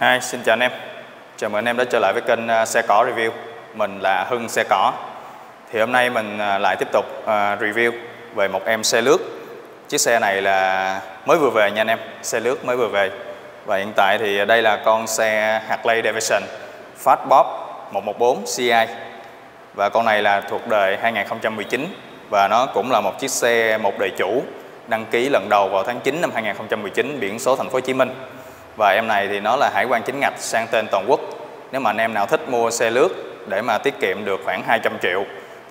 Hi, xin chào anh em. Chào mừng anh em đã trở lại với kênh à, xe cỏ review. Mình là Hưng xe cỏ. Thì hôm nay mình à, lại tiếp tục à, review về một em xe lướt. Chiếc xe này là mới vừa về nha anh em, xe lướt mới vừa về. Và hiện tại thì đây là con xe Harley Davidson Fastbob 114 CI. Và con này là thuộc đời 2019 và nó cũng là một chiếc xe một đời chủ đăng ký lần đầu vào tháng 9 năm 2019 biển số thành phố Hồ Chí Minh và em này thì nó là hải quan chính ngạch sang tên toàn quốc. Nếu mà anh em nào thích mua xe lướt để mà tiết kiệm được khoảng 200 triệu,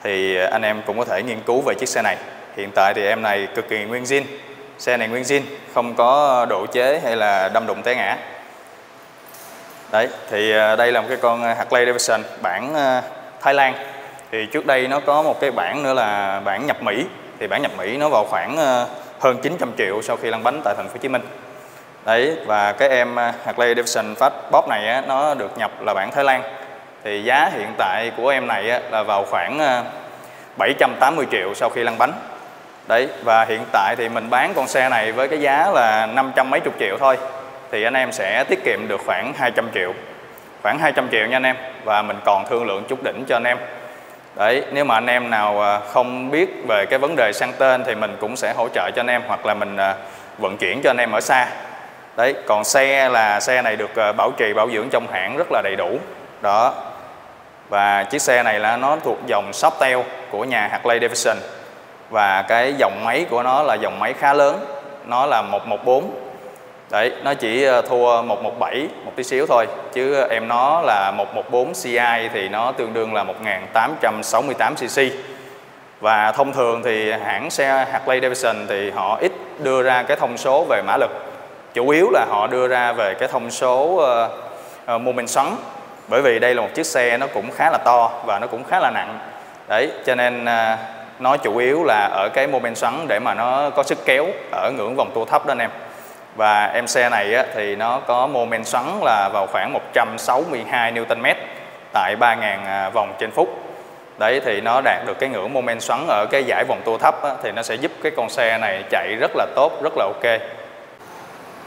thì anh em cũng có thể nghiên cứu về chiếc xe này. Hiện tại thì em này cực kỳ nguyên zin. Xe này nguyên zin, không có độ chế hay là đâm đụng té ngã. Đấy, thì ờ, đây là một cái con Harley Davidson, bản ờ, Thái Lan. Thì trước đây nó có một cái bản nữa là bản nhập Mỹ. Thì bản nhập Mỹ nó vào khoảng ờ, hơn 900 triệu sau khi lăn bánh tại thành phố Hồ Chí Minh đấy và cái em à, Harley Davidson Fast Bob này á, nó được nhập là bản Thái Lan. Thì giá hiện tại của em này á, là vào khoảng à, 780 triệu sau khi lăn bánh. Đấy và hiện tại thì mình bán con xe này với cái giá là 500 mấy chục triệu thôi. Thì anh em sẽ tiết kiệm được khoảng 200 triệu. Khoảng 200 triệu nha anh em và mình còn thương lượng chút đỉnh cho anh em. Đấy nếu mà anh em nào à, không biết về cái vấn đề sang tên thì mình cũng sẽ hỗ trợ cho anh em hoặc là mình vận chuyển cho anh em ở xa đấy, còn xe là xe này được ờ, bảo trì, bảo dưỡng trong hãng rất là đầy đủ. Đó. Và chiếc xe này là nó thuộc dòng Softail của nhà Harley Davidson. Và cái dòng máy của nó là dòng máy khá lớn, nó là 114 đấy, nó chỉ ờ, thua 117 một tí xíu thôi, chứ em nó là 114 CI thì nó tương đương là 1868 cc và thông thường thì hãng xe Harley Davidson thì họ ít đưa ra cái thông số về mã lực chủ yếu là họ đưa ra về cái thông số uh, uh, mô men xoắn. Bởi vì đây là một chiếc xe nó cũng khá là to và nó cũng khá là nặng. Đấy cho nên uh, nó chủ yếu là ở cái mô men xoắn để mà nó có sức kéo ở ngưỡng vòng tua thấp đó anh em. Và em xe này á, thì nó có mô men xoắn là vào khoảng 162 Nm tại 3.000 vòng trên phút. Đấy thì nó đạt được cái ngưỡng mô men xoắn ở cái giải vòng tua thấp á, thì nó sẽ giúp cái con xe này chạy rất là tốt rất là ok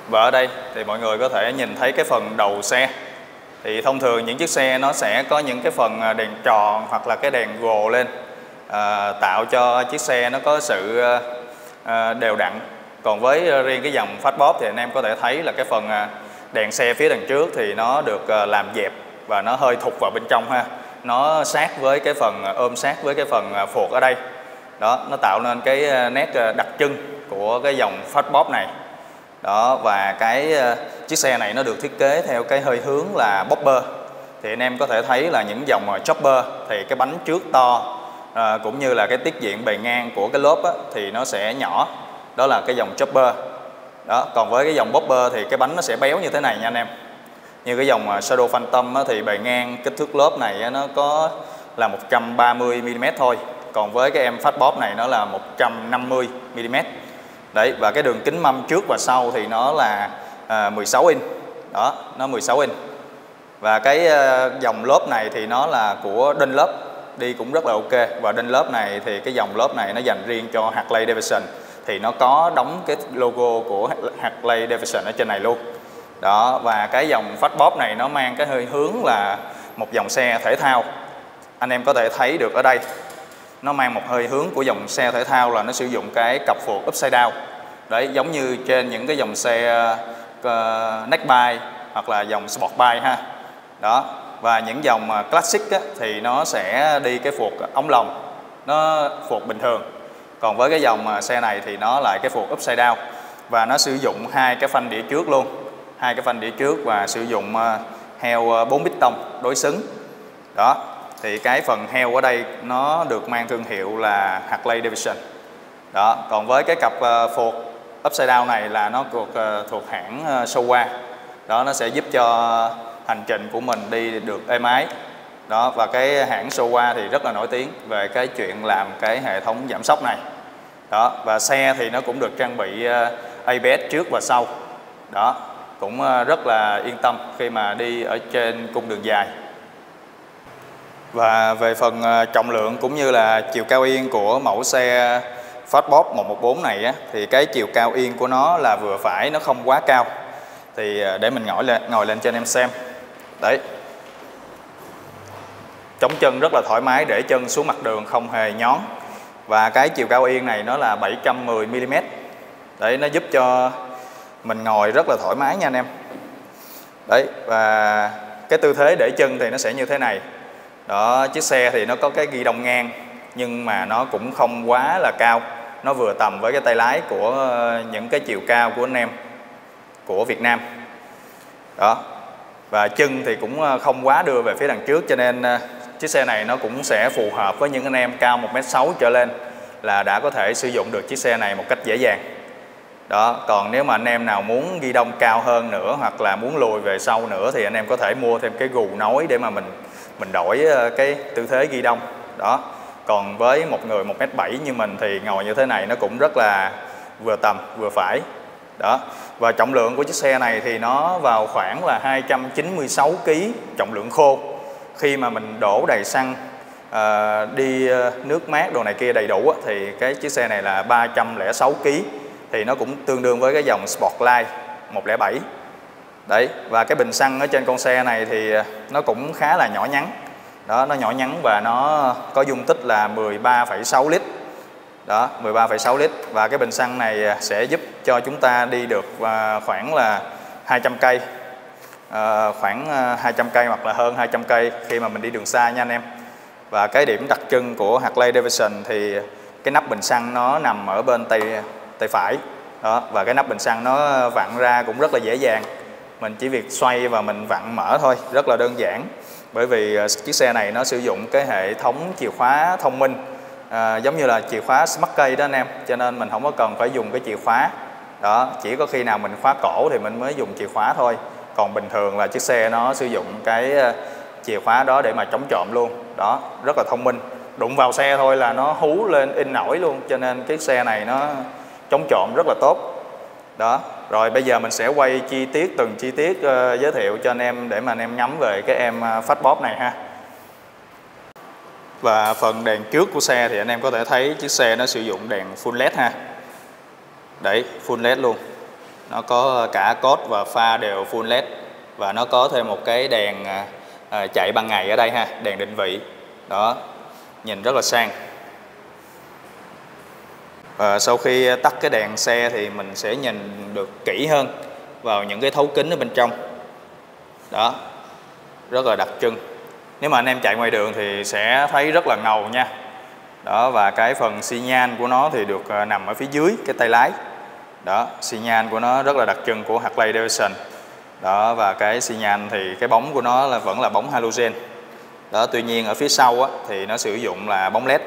và ở đây thì mọi người có thể nhìn thấy cái phần đầu xe. Thì thông thường những chiếc xe nó sẽ có những cái phần à, đèn tròn hoặc là cái đèn gồ lên à, tạo cho chiếc xe nó có sự à, à đều đặn. Còn với riêng cái dòng Fastbob thì anh em có thể thấy là cái phần à, đèn xe phía đằng trước thì nó được làm dẹp và nó hơi thụt vào bên trong ha. Nó sát với cái phần ôm sát với cái phần phuộc ở đây. Đó nó tạo nên cái nét đặc trưng của cái dòng Fastbob này đó và cái ờ, chiếc xe này nó được thiết kế theo cái hơi hướng là bobber. Thì anh em có thể thấy là những dòng ờ, chopper thì cái bánh trước to à, cũng như là cái tiết diện bề ngang của cái lốp á, thì nó sẽ nhỏ. Đó là cái dòng chopper. Đó còn với cái dòng bobber thì cái bánh nó sẽ béo như thế này nha anh em. Như cái dòng Shadow Phantom á, thì bề ngang kích thước lốp này á, nó có là 130 mm thôi. Còn với cái em Fat Bob này nó là 150 mm đấy và cái đường kính mâm trước và sau thì nó là à, 16 inch. Đó nó 16 inch. Và cái à, dòng lớp này thì nó là của Dunlop. Đi cũng rất là ok. Và Dunlop này thì cái dòng lớp này nó dành riêng cho Harley Davidson. Thì nó có đóng cái logo của Harley Davidson ở trên này luôn. Đó và cái dòng phát bóp này nó mang cái hơi hướng là một dòng xe thể thao. Anh em có thể thấy được ở đây nó mang một hơi hướng của dòng xe thể thao là nó sử dụng cái cặp phuộc upside down. Đấy giống như trên những cái dòng xe ờ, uh, neck bike hoặc là dòng sport bike ha. Đó và những dòng ờ, classic á, thì nó sẽ đi cái phuộc ống lồng. Nó phuộc bình thường. Còn với cái dòng ờ, xe này thì nó lại cái phuộc upside down. Và nó sử dụng hai cái phanh đĩa trước luôn. Hai cái phanh đĩa trước và sử dụng heo 4 piston đối xứng. Đó thì cái phần heo ở đây nó được mang thương hiệu là Harley Davidson. Đó còn với cái cặp ờ, uh, phuộc upside down này là nó thuộc uh, thuộc hãng ờ, uh, Showa đó nó sẽ giúp cho hành trình của mình đi được êm ái. Đó và cái hãng Showa thì rất là nổi tiếng về cái chuyện làm cái hệ thống giảm sóc này. Đó và xe thì nó cũng được trang bị uh, ABS trước và sau. Đó cũng uh, rất là yên tâm khi mà đi ở trên cung đường dài và về phần à, trọng lượng cũng như là chiều cao yên của mẫu xe Fastbob 114 này á, thì cái chiều cao yên của nó là vừa phải, nó không quá cao. thì à, để mình ngồi lên ngồi lên trên em xem. Đấy. Chống chân rất là thoải mái để chân xuống mặt đường không hề nhón. Và cái chiều cao yên này nó là 710 mm đấy nó giúp cho mình ngồi rất là thoải mái nha anh em. Đấy và cái tư thế để chân thì nó sẽ như thế này đó, chiếc xe thì nó có cái ghi đông ngang, nhưng mà nó cũng không quá là cao. Nó vừa tầm với cái tay lái của ờ, những cái chiều cao của anh em, của Việt Nam. Đó, và chân thì cũng ờ, không quá đưa về phía đằng trước, cho nên ờ, chiếc xe này nó cũng sẽ phù hợp với những anh em cao 1m6 trở lên là đã có thể sử dụng được chiếc xe này một cách dễ dàng. Đó, còn nếu mà anh em nào muốn ghi đông cao hơn nữa hoặc là muốn lùi về sau nữa thì anh em có thể mua thêm cái gù nối để mà mình mình đổi ờ, cái tư thế ghi đông. Đó. Còn với một người 1m7 như mình thì ngồi như thế này nó cũng rất là vừa tầm vừa phải. Đó. Và trọng lượng của chiếc xe này thì nó vào khoảng là 296 kg trọng lượng khô. Khi mà mình đổ đầy xăng à, đi ờ, nước mát đồ này kia đầy đủ thì cái chiếc xe này là 306 kg thì nó cũng tương đương với cái dòng Sportline 107 đấy và cái bình xăng ở trên con xe này thì à, nó cũng khá là nhỏ nhắn. Đó nó nhỏ nhắn và nó có dung tích là 13,6 lít. Đó 13,6 lít. Và cái bình xăng này à, sẽ giúp cho chúng ta đi được à, khoảng là 200 cây. Ờ, à, khoảng 200 cây hoặc là hơn 200 cây khi mà mình đi đường xa nha anh em. Và cái điểm đặc trưng của Harley Davidson thì cái nắp bình xăng nó nằm ở bên tay tay phải. Đó và cái nắp bình xăng nó vặn ra cũng rất là dễ dàng mình chỉ việc xoay và mình vặn mở thôi rất là đơn giản. Bởi vì à, chiếc xe này nó sử dụng cái hệ thống chìa khóa thông minh à, giống như là chìa khóa smart key đó anh em. Cho nên mình không có cần phải dùng cái chìa khóa. Đó chỉ có khi nào mình khóa cổ thì mình mới dùng chìa khóa thôi. Còn bình thường là chiếc xe nó sử dụng cái à, chìa khóa đó để mà chống trộm luôn. Đó rất là thông minh. Đụng vào xe thôi là nó hú lên in nổi luôn. Cho nên cái xe này nó chống trộm rất là tốt. Đó rồi bây giờ mình sẽ quay chi tiết từng chi tiết uh, giới thiệu cho anh em để mà anh em ngắm về cái em uh, phát bóp này ha. Và phần đèn trước của xe thì anh em có thể thấy chiếc xe nó sử dụng đèn full led ha. Đấy full led luôn. Nó có cả cốt và pha đều full led và nó có thêm một cái đèn uh, chạy ban ngày ở đây ha đèn định vị. Đó nhìn rất là sang và sau khi ờ, tắt cái đèn xe thì mình sẽ nhìn được kỹ hơn vào những cái thấu kính ở bên trong. Đó rất là đặc trưng. Nếu mà anh em chạy ngoài đường thì sẽ thấy rất là ngầu nha. Đó và cái phần xi nhan của nó thì được ờ, nằm ở phía dưới cái tay lái. Đó xi nhan của nó rất là đặc trưng của Harley Davidson. Đó và cái xi nhan thì cái bóng của nó là vẫn là bóng halogen. Đó tuy nhiên ở phía sau á, thì nó sử dụng là bóng led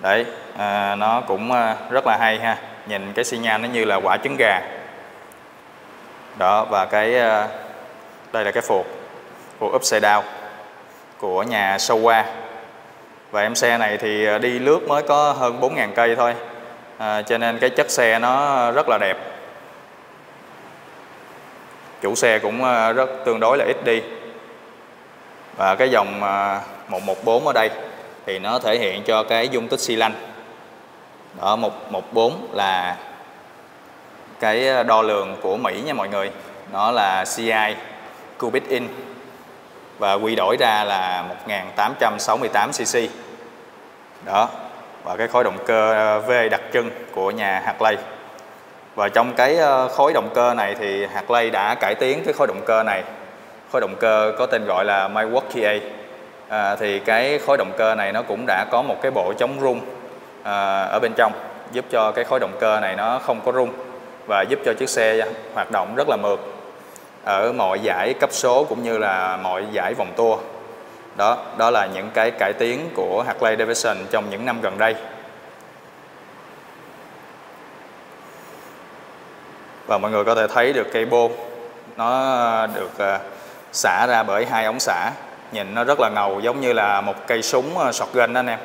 đấy à, nó cũng à, rất là hay ha. Nhìn cái xi nhan nó như là quả trứng gà. Đó và cái à, đây là cái phuộc phuộc upside down của nhà Showa và em xe này thì à, đi lướt mới có hơn 4.000 cây thôi. À, cho nên cái chất xe nó rất là đẹp. Chủ xe cũng rất tương đối là ít đi. Và cái dòng 114 ở đây thì nó thể hiện cho cái dung tích xi lanh. Đó, một một bốn là cái ờ, đo lường của Mỹ nha mọi người. Nó là CI cubic in và quy đổi ra là 1868 cc đó, và cái khối động cơ ờ, V đặc trưng của nhà Harley và trong cái ờ, khối động cơ này thì Harley đã cải tiến cái khối động cơ này. Khối động cơ có tên gọi là Milwaukee à, thì cái khối động cơ này nó cũng đã có một cái bộ chống rung à, ở bên trong giúp cho cái khối động cơ này nó không có rung và giúp cho chiếc xe hoạt động rất là mượt ở mọi giải cấp số cũng như là mọi giải vòng tua. Đó đó là những cái cải tiến của Harley Davidson trong những năm gần đây. Và mọi người có thể thấy được cây bô nó được à, xả ra bởi hai ống xả nhìn nó rất là ngầu giống như là một cây súng ờ, shotgun đó anh em.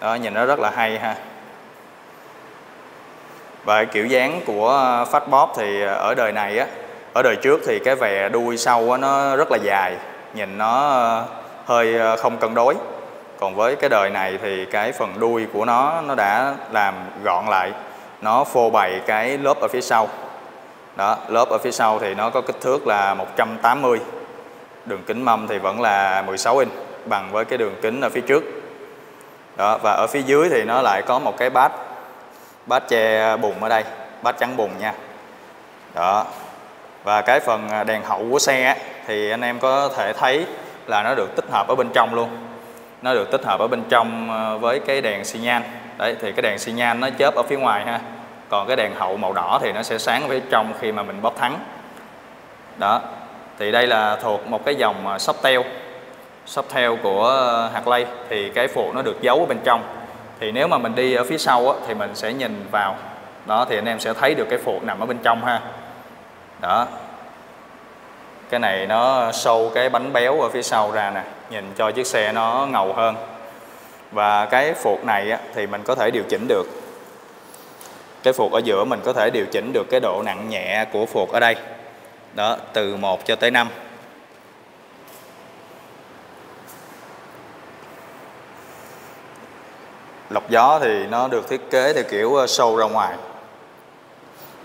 Đó nhìn nó rất là hay ha. Và kiểu dáng của ờ, phát bóp thì ờ, ở đời này á ở đời trước thì cái vè đuôi sau á, nó rất là dài. Nhìn nó hơi không cân đối. Còn với cái đời này thì cái phần đuôi của nó nó đã làm gọn lại. Nó phô bày cái lớp ở phía sau. Đó lớp ở phía sau thì nó có kích thước là 180 đường kính mâm thì vẫn là 16 inch, bằng với cái đường kính ở phía trước. Đó, và ở phía dưới thì nó lại có một cái bát bát che bùn ở đây, bát trắng bùn nha. Đó, và cái phần đèn hậu của xe thì anh em có thể thấy là nó được tích hợp ở bên trong luôn. Nó được tích hợp ở bên trong ờ, với cái đèn xi nhan. Đấy, thì cái đèn xi nhan nó chớp ở phía ngoài ha. Còn cái đèn hậu màu đỏ thì nó sẽ sáng ở phía trong khi mà mình bóp thắng. Đó thì đây là thuộc một cái dòng ờ, sóc teo sóc theo của à, hạt Harley thì cái phụ nó được giấu ở bên trong. Thì nếu mà mình đi ở phía sau á, thì mình sẽ nhìn vào. Đó thì anh em sẽ thấy được cái phụ nằm ở bên trong ha. Đó. Cái này nó sâu cái bánh béo ở phía sau ra nè nhìn cho chiếc xe nó ngầu hơn. Và cái phuộc này á, thì mình có thể điều chỉnh được. Cái phuộc ở giữa mình có thể điều chỉnh được cái độ nặng nhẹ của phuộc ở đây đó từ 1 cho tới 5 lọc gió thì nó được thiết kế theo kiểu ờ, sâu ra ngoài.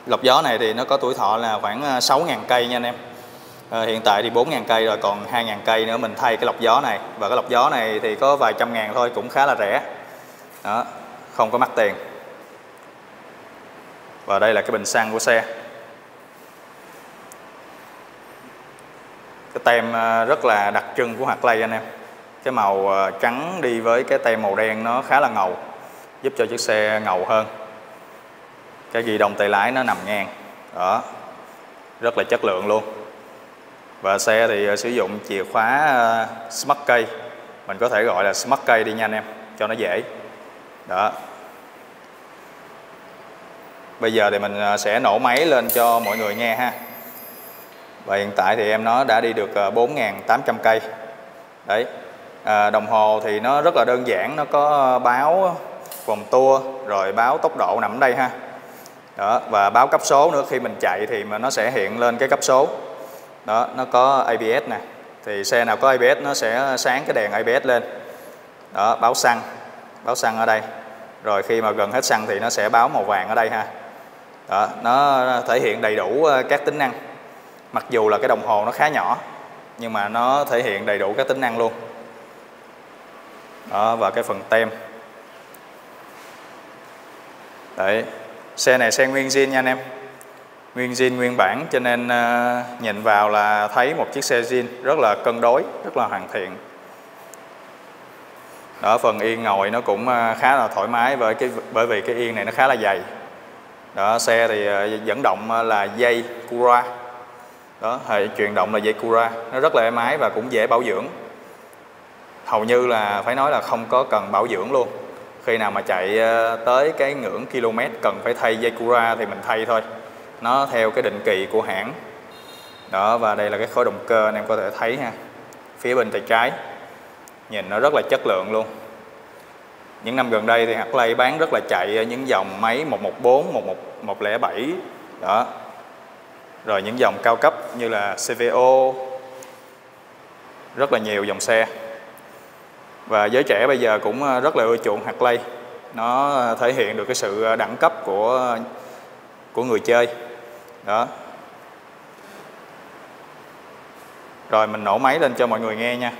Lọc gió này thì nó có tuổi thọ là khoảng ờ, 6.000 cây nha anh em. À, hiện tại thì 4.000 cây rồi còn 2.000 cây nữa mình thay cái lọc gió này. Và cái lọc gió này thì có vài trăm ngàn thôi cũng khá là rẻ. Đó không có mắc tiền. Và đây là cái bình xăng của xe. Cái tem ờ, rất là đặc trưng của Harley anh em. Cái màu ờ, trắng đi với cái tem màu đen nó khá là ngầu, giúp cho chiếc xe ngầu hơn. Cái ghi đồng tay lái nó nằm ngang, đó, rất là chất lượng luôn. Và xe thì ờ, sử dụng chìa khóa smart key, mình có thể gọi là smart key đi nha anh em, cho nó dễ, đó. Bây giờ thì mình sẽ nổ máy lên cho mọi người nghe ha và hiện tại thì em nó đã đi được ờ, 4.800 cây. Đấy. À, đồng hồ thì nó rất là đơn giản nó có ờ, báo vòng tua rồi báo tốc độ nằm ở đây ha. Đó và báo cấp số nữa. Khi mình chạy thì mà nó sẽ hiện lên cái cấp số. Đó nó có ABS nè. Thì xe nào có ABS nó sẽ sáng cái đèn ABS lên. Đó báo xăng. Báo xăng ở đây. Rồi khi mà gần hết xăng thì nó sẽ báo màu vàng ở đây ha. Đó, nó thể hiện đầy đủ ờ, các tính năng mặc dù là cái đồng hồ nó khá nhỏ nhưng mà nó thể hiện đầy đủ các tính năng luôn. Đó và cái phần tem. Đấy xe này xe nguyên zin nha anh em. Nguyên zin nguyên bản cho nên uh, nhìn vào là thấy một chiếc xe zin rất là cân đối rất là hoàn thiện. Đó phần yên ngồi nó cũng ờ, khá là thoải mái bởi cái bởi vì cái yên này nó khá là dày. Đó xe thì uh, dẫn động là dây Cura đó hệ truyền động là dây Cura. Nó rất là êm ái và cũng dễ bảo dưỡng. Hầu như là phải nói là không có cần bảo dưỡng luôn. Khi nào mà chạy ờ, tới cái ngưỡng km cần phải thay dây Cura thì mình thay thôi. Nó theo cái định kỳ của hãng. Đó và đây là cái khối động cơ anh em có thể thấy ha. Phía bên tay trái. Nhìn nó rất là chất lượng luôn. Những năm gần đây thì Harley bán rất là chạy những dòng máy 114, 107 đó rồi những dòng cao cấp như là CVO rất là nhiều dòng xe. Và giới trẻ bây giờ cũng ờ, rất là ưa chuộng hạt lây nó ờ, thể hiện được cái sự ờ, đẳng cấp của của người chơi. Đó. Rồi mình nổ máy lên cho mọi người nghe nha.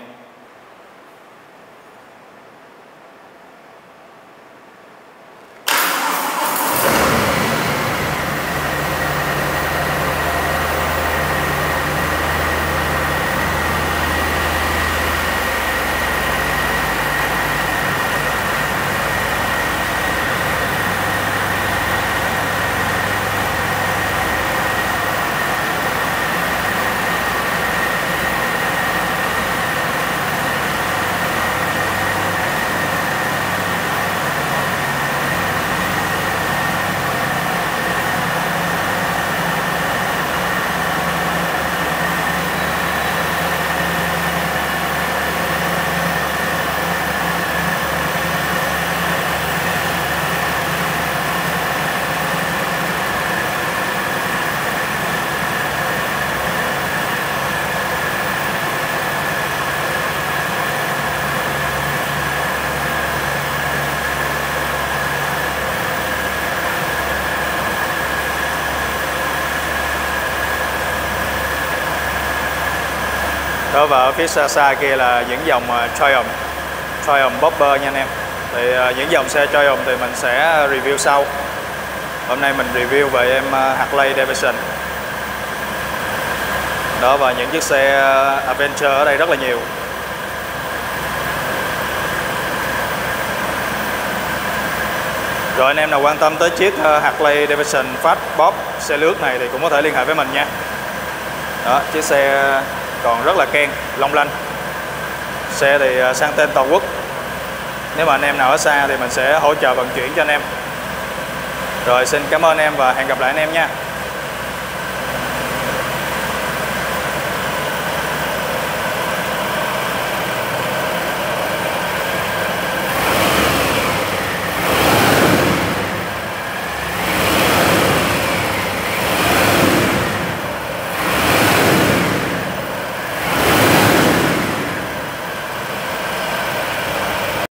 Và ở phía xa xa kia là những dòng à, Triumph Triumph Bobber nha anh em. Thì à, những dòng xe Triumph thì mình sẽ review sau. Hôm nay mình review về em à, Harley Davidson. Đó, và những chiếc xe Adventure ở đây rất là nhiều. Rồi anh em nào quan tâm tới chiếc Harley Davidson Fastbob xe lướt này thì cũng có thể liên hệ với mình nha. Đó, chiếc xe còn rất là keng long lanh. Xe thì à, sang tên toàn quốc. Nếu mà anh em nào ở xa thì mình sẽ hỗ trợ vận chuyển cho anh em. Rồi xin cảm ơn em và hẹn gặp lại anh em nha.